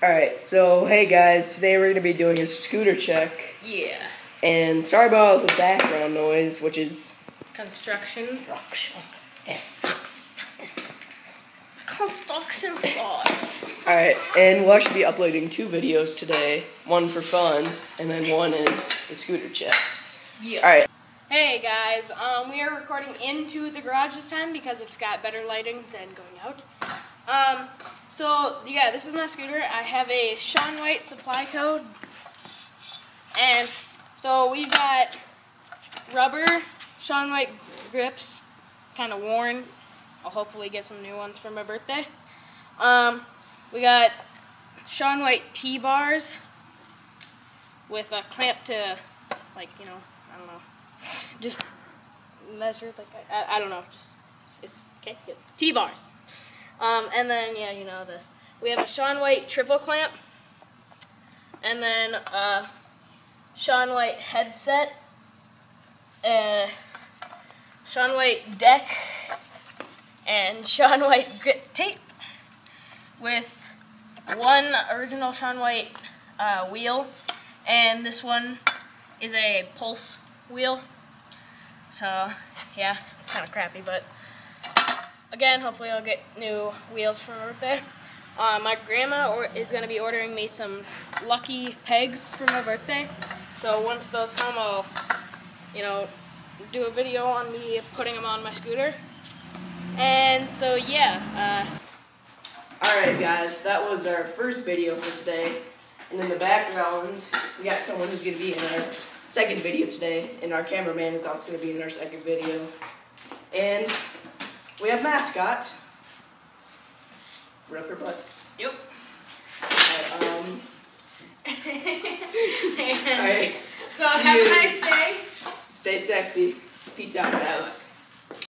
Alright, so hey guys, today we're going to be doing a scooter check. Yeah. And sorry about the background noise, which is. Construction. Construction. This sucks. This sucks. Construction sauce. Alright, and we'll actually be uploading two videos today one for fun, and then one is the scooter check. Yeah. Alright, Hey guys, um, we are recording into the garage this time because it's got better lighting than going out. Um, so yeah, this is my scooter. I have a Shaun White supply code, and so we've got rubber Shaun White grips, kind of worn. I'll hopefully get some new ones for my birthday. Um, we got Shaun White T bars with a clamp to, like you know, I don't know just measure, like I, I, don't know just it's, it's okay good. Um, and then yeah you know this. We have a Shaun White triple clamp. And then uh, Shaun White headset. Uh, Shaun White deck. And Shaun White grit tape. With one original Shaun White uh, wheel. And this one is a pulse wheel. So, yeah, it's kind of crappy, but again, hopefully I'll get new wheels for my birthday. Uh, my grandma or- is going to be ordering me some lucky pegs for my birthday. So once those come, I'll, you know, do a video on me putting them on my scooter. And so, yeah, uh, alright guys, that was our first video for today. And in the background, we got someone who's going to be in our second video today, and our cameraman is also going to be in our second video. And we have mascot. Rip her butt. yep. Alright, um, alright, So have a nice day. stay sexy. Peace out, guys.